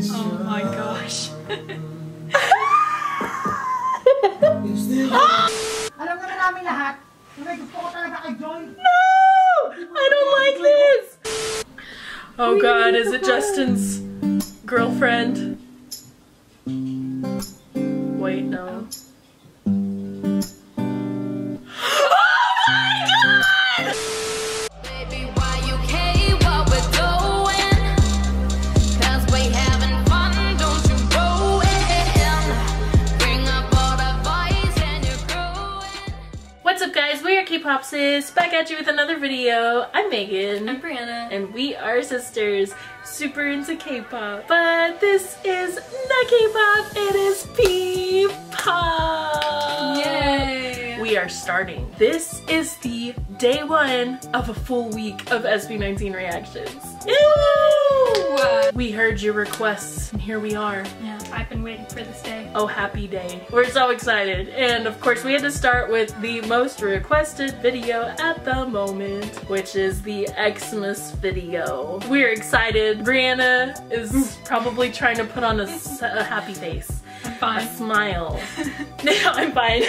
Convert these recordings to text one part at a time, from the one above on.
Oh my gosh. Ah! Alam na namin lahat, na may gusto ko talaga kay Joy. No! I don't like this! Oh god, is it Justin's girlfriend? Wait, no. K-Popsis, back at you with another video. I'm Meagan. I'm Brianna. and we are sisters, super into K-pop. But this is not K-pop, it is P-pop! Yay! We are starting. This is the day one of a full week of SB19 reactions. Ew! We heard your requests, and here we are. Yeah, I've been waiting for this day. Oh, happy day. We're so excited. And of course, we had to start with the most requested video at the moment, which is the EXMAS video. We're excited. Brianna is probably trying to put on a happy face. I'm A fine. smile. no, I'm fine.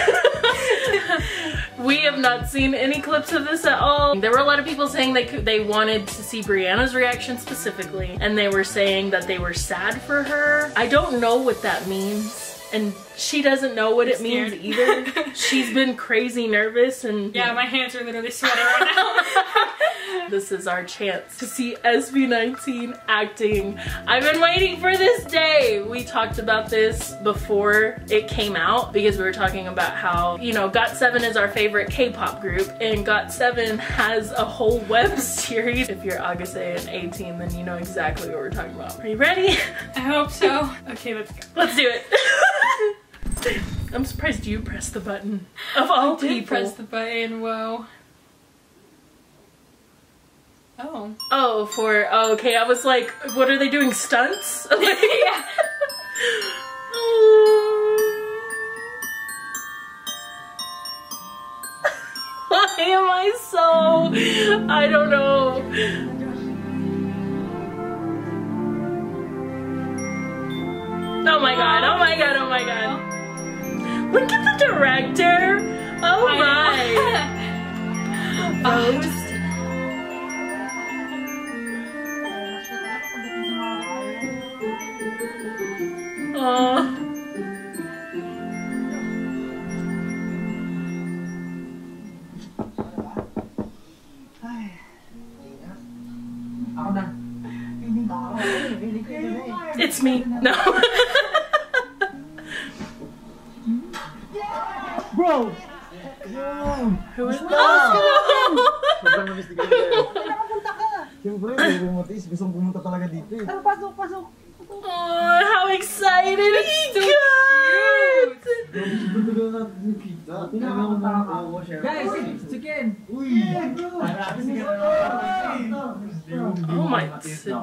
We have not seen any clips of this at all. There were a lot of people saying they could, they wanted to see Brianna's reaction specifically, and they were saying that they were sad for her. I don't know what that means. And she doesn't know what it means either. She's been crazy nervous and Yeah, my hands are literally sweating right now. this is our chance to see SB19 acting. I've been waiting for this day. We talked about this before it came out because we were talking about how, you know, GOT7 is our favorite K-pop group and GOT7 has a whole web series. If you're Ahgase and A'TIN, then you know exactly what we're talking about. Are you ready? I hope so. Okay, let's go. Let's do it. I'm surprised you pressed the button. Of all Did people. press the button, whoa. Oh. Oh, for oh, okay. I was like, what are they doing? Stunts? yeah. Why am I so? I don't know. Oh my god! Oh my god! Oh my god! Look at the director! Oh my! Oh, Rose. Aw. Ako na. Feeling ko ako. Feeling ko yun eh. It's me. No.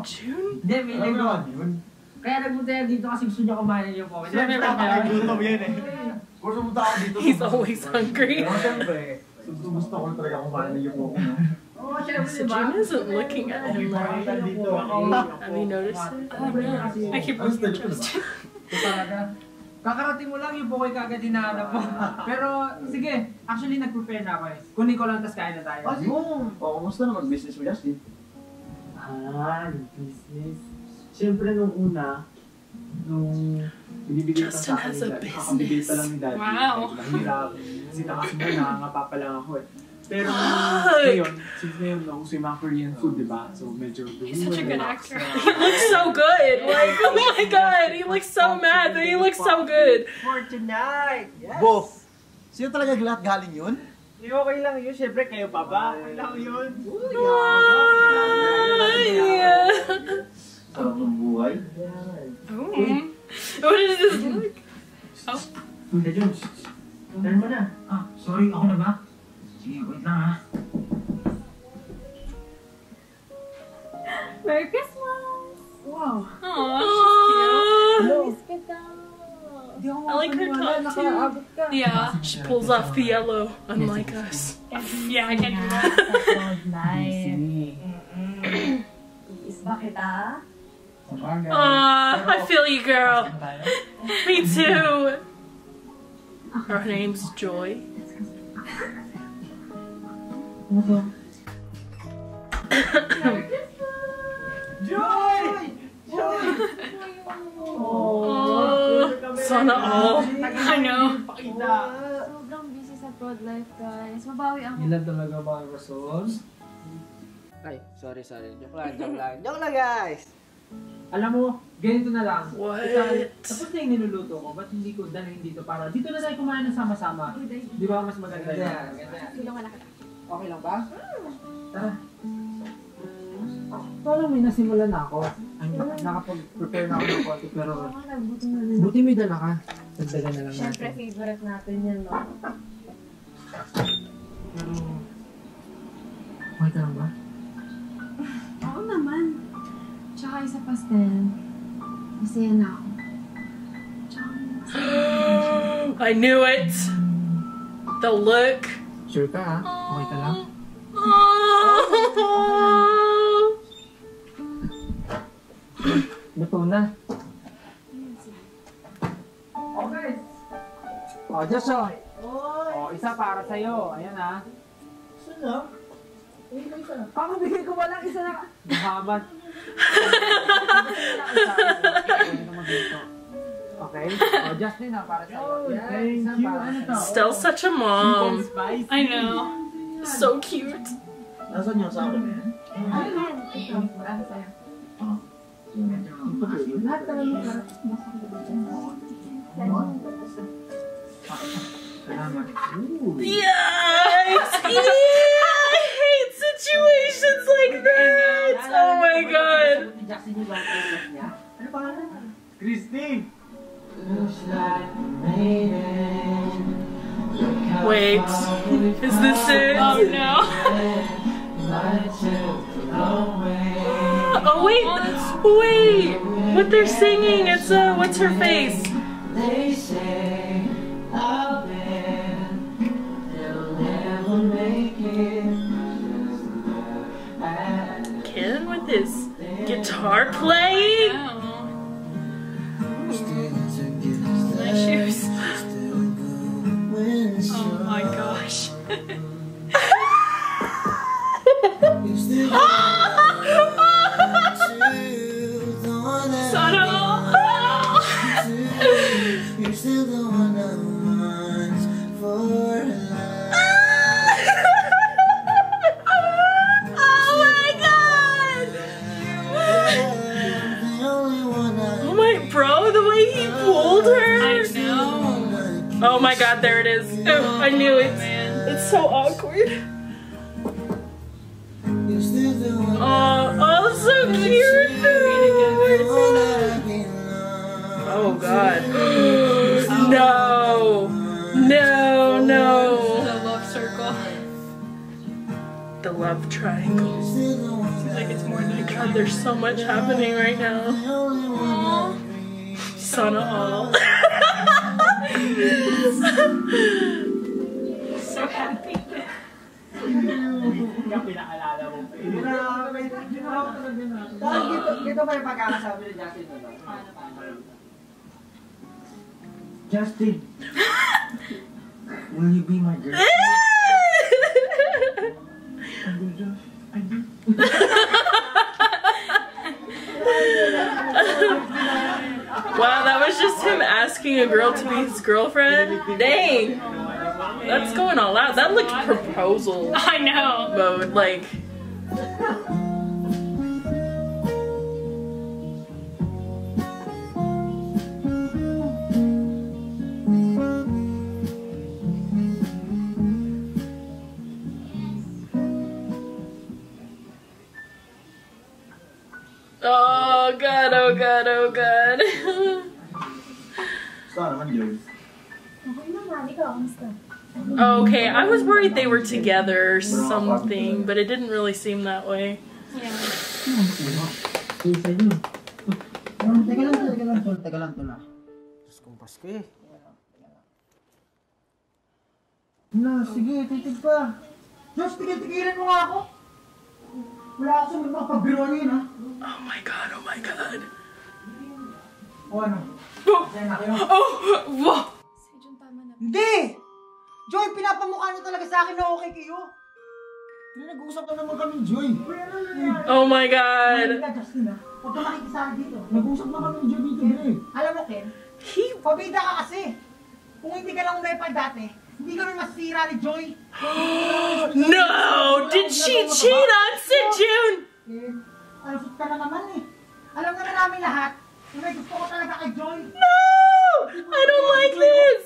June? Hindi, Alam mo ko. naman yun. Kaya nagpunta yan dito kasi gusto niya kumain yung Pokemon. Gutom yan eh. Kung pumunta ako dito. He's always hungry. Pero syempre, gusto gusto ko talaga kumain ng ko. Oo, syempre, So diba? June isn't looking at him right. dito. Have you noticed it? Oh, no. I keep interest. Ito talaga. Kakarating mo lang yung Pokoy kagad hinahanap mo. Pero, sige. Actually, nag-prepare na ako eh. Kunin ko lang, tas kain na tayo. Ayun! O, kumusta naman business mo, Justin? Ah, business. Siyempre nung una, nung binibigay pa sa akin has ni a Dad, kakabigay pa lang ni Daddy. Wow. Mahirap. Kasi nakasimula, nakangapa pa lang ako eh. Pero ngayon, since ngayon nauso yung mga Korean food, di ba? So medyo He's such a good actor. He looks so good. Like, oh my god, he looks so mad, but he looks so good. For tonight! Yes! Bo! Sino talaga lahat galing yun? Di okay lang yun, syempre kayo pa ba? Okay lang yun. Yeah. Sarap ng buhay. Oh. What is this like? Oh. Kuya Jones, turn mo na. Ah, sorry, ako na ba? Sige, wait lang ah. Merry Christmas! Wow! Aw, she's Aw. Di ako I like her makapaniwala, top too. nakaabot ka. cute. Yeah. She pulls off the yellow, unlike us. Yeah, I can do that. Sige. Is ba kita? Sabagay. Aw, I I feel you, girl. Me too. Her name's Joy. Joy! Joy! Oh, sana all. I know. Sobrang busy sa prod life, guys. Mabawi ang... Ilan talaga mga rason? Ay, sorry, sorry. Joke lang, joke lang. Joke lang, guys! Alam mo, ganito na lang. What? Tapos na yung niluluto ko, ba't hindi ko dalhin dito para dito na tayo kumain ng sama-sama. Di ba mas maganda yan? Kita. Okay lang ba? Tara. Parang may nasimulan na ako. Nakapag-prepare na ako ng konti pero buti may dala ka. Dagdagan na lang Siyempre, natin. favorite natin yan, no? Pero, okay ka lang ba? Oo naman. Tsaka isa pastel. Masaya na ako. Tsaka, I knew it. The look. Sure ka ha? Okay ka lang? Oh. Luto na. Okay. Oh, Joshua. Oh, isa para sa'yo. Ayan ha. Sino? Kakabigay ko walang isa na. Muhammad. Okay. Oh, Justin ha, para sa'yo. Yes, thank isa you. para sa'yo. Still such a mom. I know. So cute. Nasaan yung sa akin na yan? Ayan, ito. Marami sa'yo. Yikes! I hate situations like that. Oh my god. Jackson yung long process niya. Ano pangalan? Christy! Wait, is this it? Oh no. Oh wait, wait. What they're singing? It's uh, what's her face? They say love will never make it. Ken with his guitar playing. Oh. My shoes. Oh my gosh. Oh, I knew it. Oh, Man. It's so awkward. Oh, oh, so cute. Oh god. no. No, no. The love circle. The love triangle. Seems like it's more than a God, there's so much happening right now. Sana all. so happy. Yung pinaalala mo. Grabe. Dahil dito, dito ba yung pagkakasabi ni Justin? Justin. Will you be my girl? wow, him asking a girl to be his girlfriend? Dang. That's going all out. That looked proposal I know. mode. Like, okay, I was worried they were together or something, but it didn't really seem that way. Yeah. Isa yun. Oh, teka lang, teka lang, tol. Teka lang, tol. Diyos kong Pasko eh. Na, sige, titig pa. Diyos, tigil-tigilan mo nga ako. Wala ako sa mga pagbiruan yun, ha? Oh my god, oh my god. O ano? Diyan na kayo. Oh! Whoa! Si Jun. Hindi! Joy, pinapamukha niyo talaga sa akin na okay kayo. Hindi, nag-uusap na naman kami, Joy. Oh my god! Hindi ka, Justin, ha? Huwag ka makikisali dito. Nag-uusap na kami, Joy, dito, Dre. Alam mo, Ken, pabida ka kasi. Kung hindi ka lang umepal dati, hindi ka rin masira ni Joy. No! Did she cheat on Sejun? Eh, alusot ka na naman eh. Alam na na namin lahat, na may gusto ko talaga kay Joy. No! I don't like this!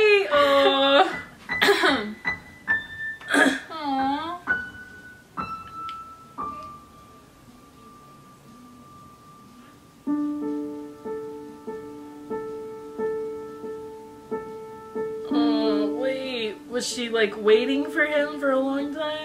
she like waiting for him for a long time?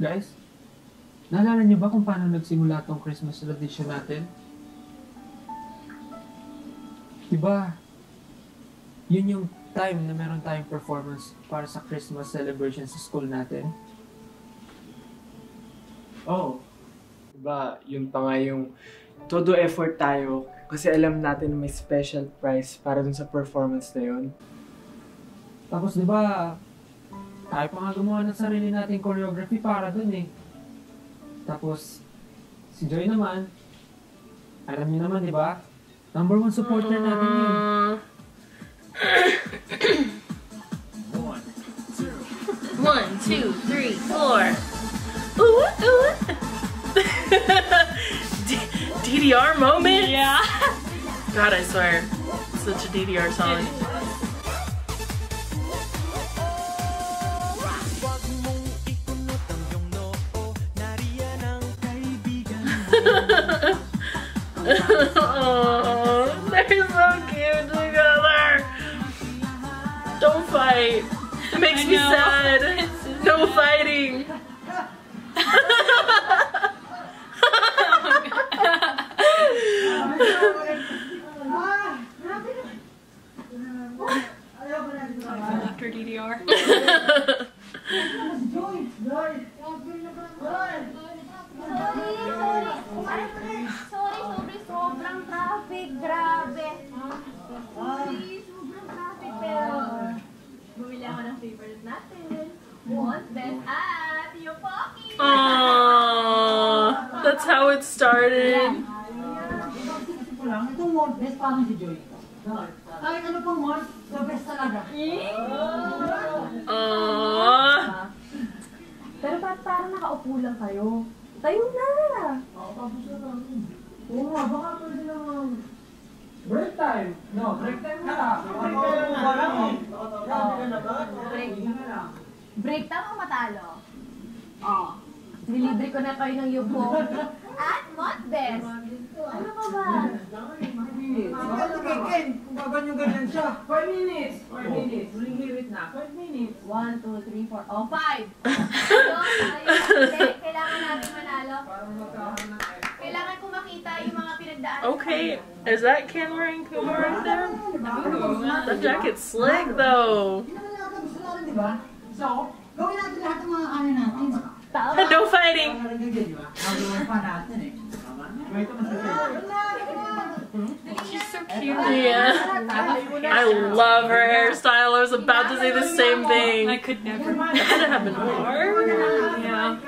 Guys, naalala niyo ba kung paano nagsimula tong Christmas tradition natin? Diba, yun yung time na meron tayong performance para sa Christmas celebration sa school natin? Oo. Diba, yun pa nga yung todo effort tayo kasi alam natin na may special prize para dun sa performance na yun. Tapos di ba, tayo pa nga gumawa ng sarili nating choreography para dun eh. Tapos, si Joy naman, alam niyo naman di ba? Number one supporter natin yun. Uh, One, two, three, four. Ooh, ooh. D- DDR moment? Yeah. God, I swear. Such a DDR song. Oh, they're so cute together. Don't fight. It makes me sad. No fighting. Oh, after DDR. that's how it started. Lang, itong month, best paano si Joy? Kahit ano pang month, the best talaga. Aww. Pero ba't parang nakaupo lang kayo? Tayo na! Oo nga, baka pwede naman. Break time! No, break time na lang. Break. Break time o matalo? Oh. Nilibre ko na kayo ng yuko. At not best. Ano pa ba? Baka sige, Ken, kung gaganyan-ganyan siya. 5 minutes! 5 minutes! Huling hirit na. 5 minutes! One, two, three, four. Oh, five. Ayun, ayun. Hindi, kailangan natin manalo. Kailangan ko makita yung mga pinagdaanan. Okay, is that camera and Kuma right there? That jacket's slick though. Hindi naman natin gusto natin, di ba? So, gawin natin lahat ng mga. Tama. No fighting. Para rin di ba? Gagawin pa natin. Wait, ito mas She's so cute. Yeah. I love her hairstyle. I was about to say the same thing. I could never. That had to happen more. Yeah.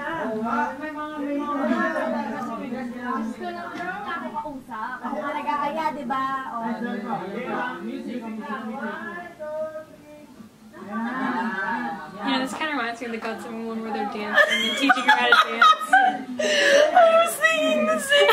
Gusto lang ako makausap. Ako nga nagkakaya, di ba? O. watching the GOT7 one where they're dancing and teaching her how to dance. I was thinking the same.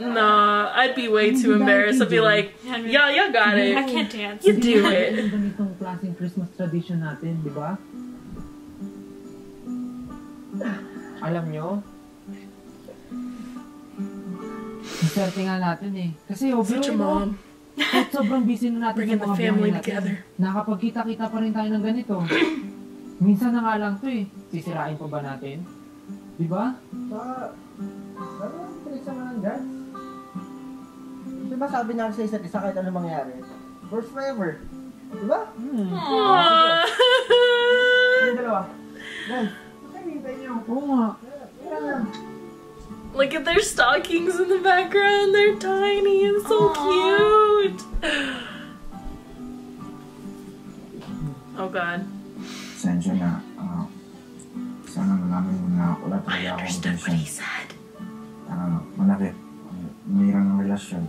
Nah, I'd be way too embarrassed. I'd be like, yeah, you got it. I can't dance. You do it. natin klaseng Christmas tradition natin, di ba? Alam nyo, Swerte nga natin eh. Kasi obvio, Such a no? mom. Kahit sobrang busy na natin Bringing sa the mga family natin, together. Nakapagkita-kita pa rin tayo ng ganito. Minsan na nga lang to eh. Sisirain pa ba natin? Di ba? Saka, ano ang tinig sa mga guys? Di ba sabi natin sa isa't isa kahit ano mangyari? First forever. Di ba? Hmm. Aww. Yung dalawa. Guys, ano hintay niyo? Oo nga. Kailan lang. Look at their stockings in the background. They're tiny and so cute. Oh god. Sensya na. ah, sana malaman mo na wala I talaga akong understood what he said. Ah, manakit. Umirang ng relasyon.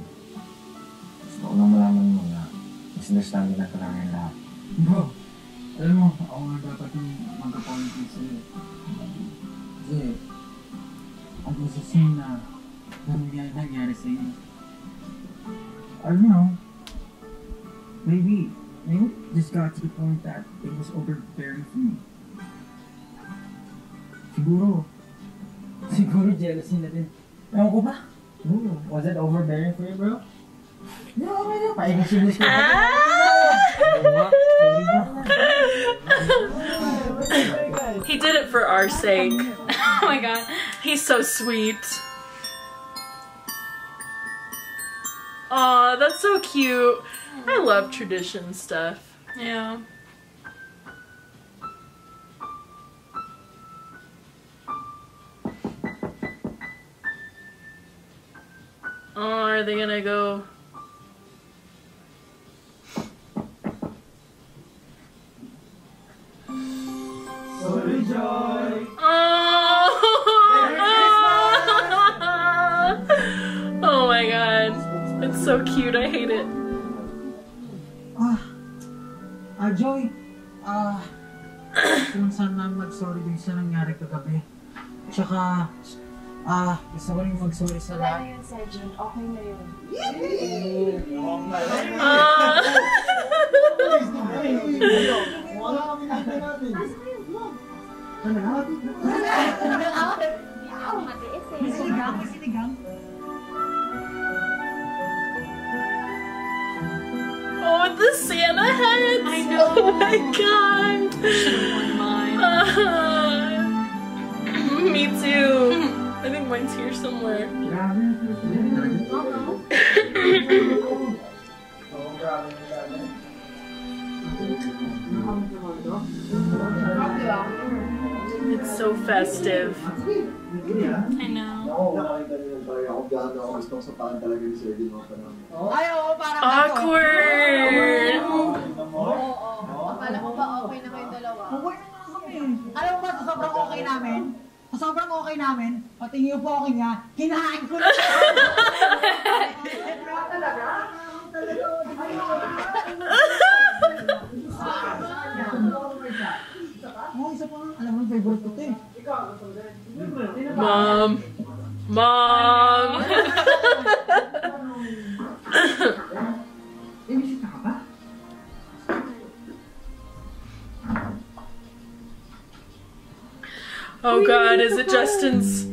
Gusto ko lang malaman mo na misunderstanding na talaga yung lahat. Bro, the point that it was overbearing for me. Siguro, siguro jealousy na din. Ewan ko ba? Hmm, was it overbearing for you, bro? Hindi, okay na. Paingisinis ko. Ah! He did it for our sake. Oh my god. He's so sweet. Aw, that's so cute. I love tradition stuff. Yeah. Oh, are they gonna go? Oh! oh my god. It's so cute. I hate it. Ah, Joey, ah, kung saan na mag-sorry din sa nangyari kagabi. Tsaka, ah, gusto ko rin mag-sorry sa lahat. yun, Sergeant. Okay na yun. Ah. Wala eh. Sinigang, may sinigang. The Santa heads. I know. Oh my god. Mine. Ah. Me too. I think mine's here somewhere. It's so festive. I know. Niyo talaga talaga. Ay, oo, parang Awkward. Akala ba okay na kayo dalawa? Okay na nga kami. Alam mo ba, sa sobrang okay namin, sa sobrang okay namin, pati yung po okay niya, hinahain ko na siya. talaga? Talaga, Oo, pa nga. Alam mo, favorite ko ito. Mom. Mom. Bisita ka ba? Oh god, is it Justin's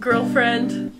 girlfriend?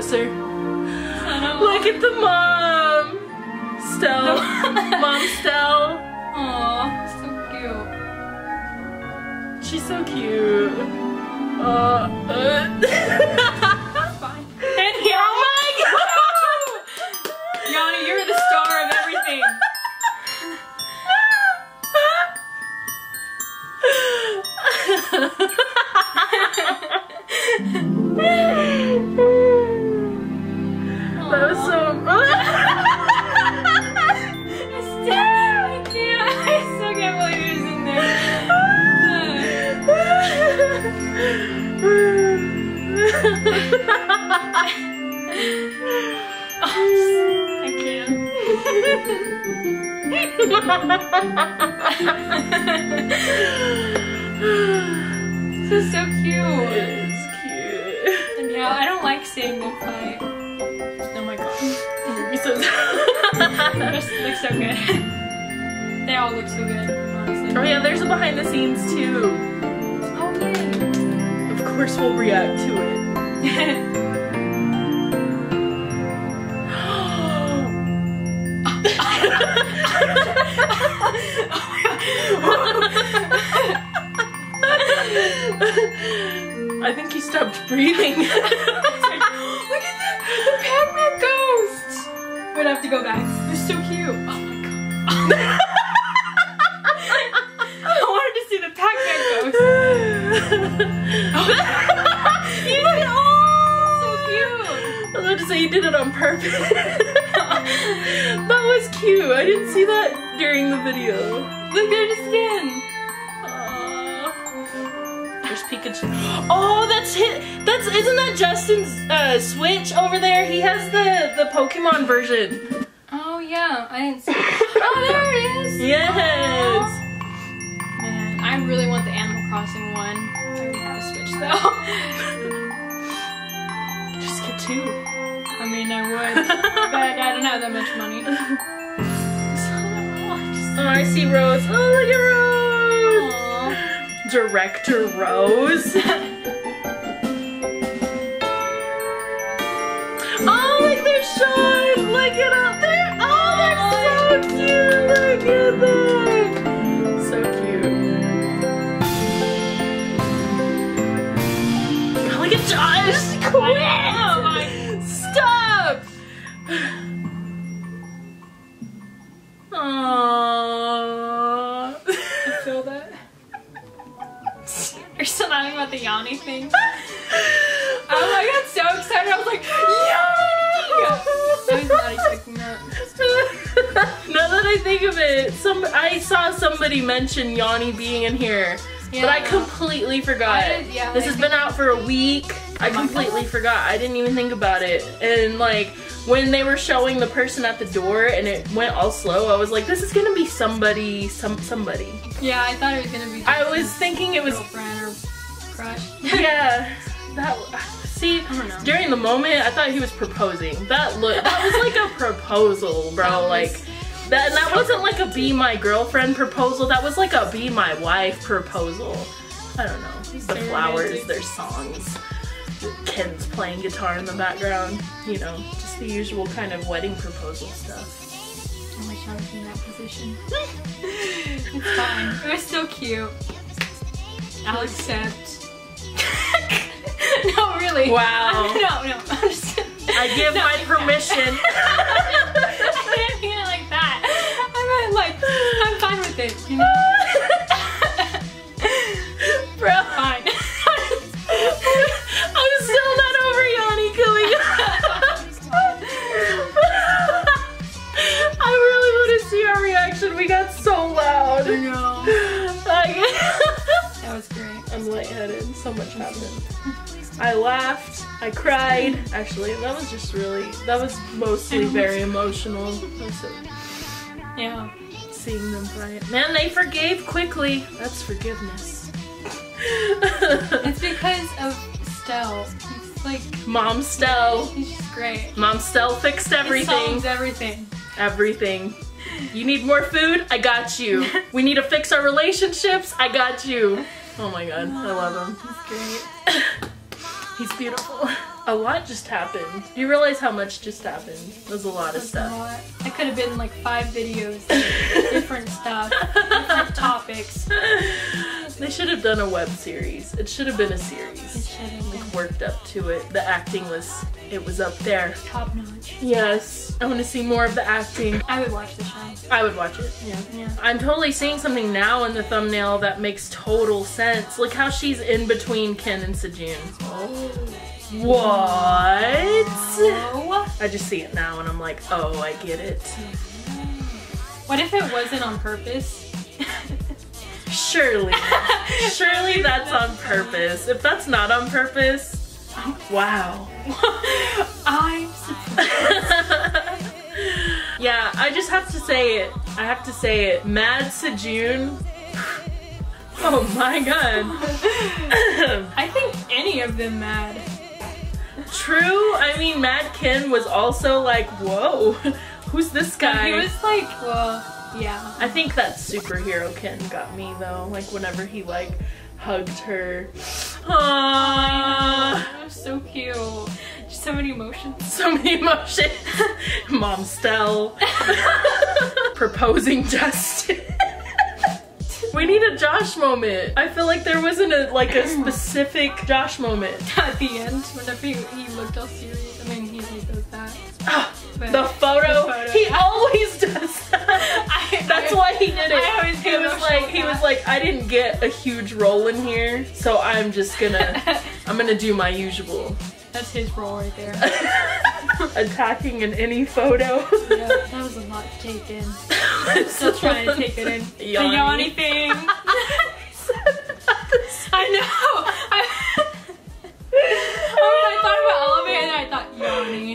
Closer. Look at the mom. Stell. Mom Stell. Aw, so cute. She's so cute. Uh, uh. Fine. And here, oh my god! Yanni, you're the star of everything. That was so. I can't. I still can't believe he was in there. This is so cute. It's cute. And yeah, I don't like seeing them fight. They look so good. They all look so good, honestly. oh yeah, there's a behind the scenes too. Oh yay. Of course we'll react to it. I think he stopped breathing. To go back. Was so cute. Oh my god. I wanted to see the Pac-Man ghost. You did it all! So cute. I was about to say he did it on purpose. that was cute. I didn't see that during the video. Look at his skin. Aw. Pikachu. Oh, that's hit. That's isn't that Justin's uh, Switch over there? He has the the Pokemon version. Oh yeah, I didn't see. It. Oh, there it is. Yes. Man, I really want the Animal Crossing one. I have a Switch though. Just get two. I mean, I would, but I don't have that much money. Oh, I see Rose. Oh, look at Rose. Director Rose. oh, look, there's Sean. Look at all there. Oh, they're so cute. Look at that. About the Yanni thing? oh, I got so excited. I was like, Yanni! I was not expecting that. now that I think of it, some I saw somebody mention Yanni being in here, but I completely forgot. I did- yeah, this I has been out for a week. I completely forgot. I didn't even think about it. And like when they were showing the person at the door and it went all slow, I was like, this is gonna be somebody, some somebody. Yeah, I thought it was gonna be. I was thinking it was girlfriend or crush. Yeah. That see I don't know. during the moment I thought he was proposing. That look that was like a proposal, bro. Like that and that wasn't like a be my girlfriend proposal. That was like a be my wife proposal. I don't know. The flowers, their songs. Ken's playing guitar in the background. You know, just the usual kind of wedding proposal stuff. I wish I was in that position. it's fine. It was still cute. I'll accept. no, really. Wow. no, no. I'm just. I give No, my permission. I didn't mean it like that. I meant like I'm fine with it. You know. Bro, Fine. I'm still not over Yanni killing I really want to see our reaction. We got so loud. I know. That was great. I'm lightheaded. So much happened. I laughed. I cried. Actually, that was just really, that was mostly very emotional. Yeah. Seeing them fight. Man, they forgave quickly. That's forgiveness. It's because of Stell. He's like Mom Stell. he's just great. Mom Stell fixed everything. everything. Everything. You need more food? I got you. We need to fix our relationships? I got you. Oh my god, I love him. He's great. He's beautiful. A lot just happened. Do you realize how much just happened? It was a lot of That's a stuff. lot. It could have been like five videos, different stuff, different topics. They should have done a web series. It should have been a It series. should have been Worked up to it. The acting was, it was up there. top notch. Yes, I want to see more of the acting. I would watch the show. I would watch it. Yeah. Yeah. I'm totally seeing something now in the thumbnail that makes total sense. Look how she's in between Ken and Sejun. What? Oh. I just see it now and I'm like, oh, I get it. What if it wasn't on purpose? Surely. Surely that's on purpose. If that's not on purpose, wow. I'm surprised. yeah, I just have to say it. I have to say it. Mad Sejun. Oh my god. I think any of them mad. True. I mean, Mad Ken was also like, whoa, who's this guy? He was like, well, yeah. I think that superhero Ken got me though. Like whenever he like hugged her. Aww. That was so cute. Just so many emotions. So many emotions. Mom Stell. Proposing Justin. we need a Josh moment. I feel like there wasn't a like a specific Josh moment. At the end, whenever he, he looked all serious. I mean, he always does that. Ah, But the photo. the photo. He always does That's why he did it. I always he was like he was like I didn't get a huge role in here, so I'm just gonna I'm gonna do my usual. That's his role right there. Attacking in any photo. yeah, that was a lot to take in. Still trying to take it in. The Yanni. Yanni thing. I know. I, I I thought about all of it and then I thought Yanni.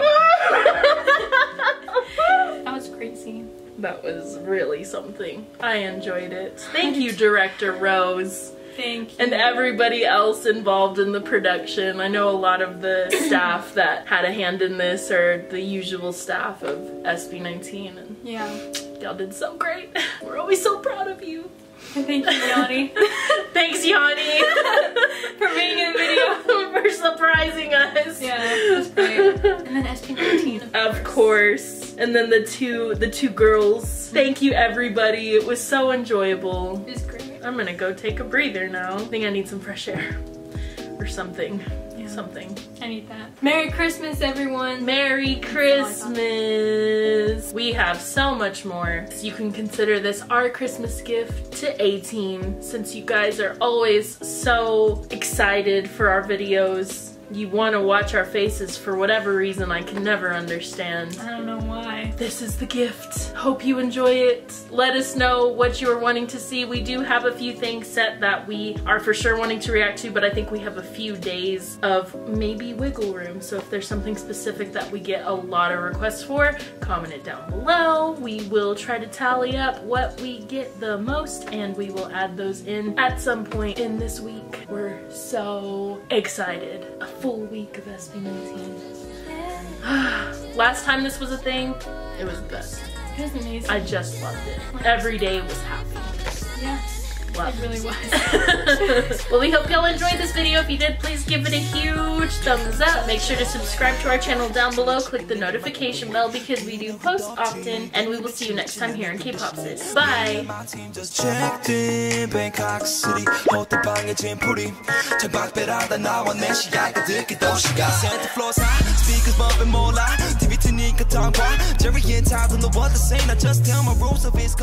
That was crazy. That was really something. I enjoyed it. Thank you, Director Rose, Thank you. and everybody else involved in the production. I know a lot of the staff that had a hand in this are the usual staff of SB19, and Yeah. y'all did so great. We're always so proud of you. Thank you, Yanni, Thanks, Yanni, for being in the video. for surprising us. Yeah, that was great. And then SB19. Of course. And then the two the two girls. Thank you everybody. It was so enjoyable. It was great. I'm gonna go take a breather now. I think I need some fresh air. Or something. Something. I need that. Merry Christmas, everyone. Merry Christmas! We have so much more. So You can consider this our Christmas gift to A'TIN since you guys are always so excited for our videos. You want to watch our faces for whatever reason I can never understand. I don't know why. This is the gift. Hope you enjoy it. Let us know what you are wanting to see. We do have a few things set that we are for sure wanting to react to, but I think we have a few days of maybe wiggle room. So if there's something specific that we get a lot of requests for, comment it down below. We will try to tally up what we get the most and we will add those in at some point in this week. We're so excited. Full week of SB19. Last time this was a thing, it was the best. It was amazing. I just loved it. Every day was happy. yeah, it really was. well, we hope y'all enjoyed this video. If you did, please give it a huge thumbs up. Make sure to subscribe to our channel down below. Click the notification bell because we do post often. And we will see you next time here in K-Popsis. Bye! Jerry and know what to say. Now just tell my rules of his.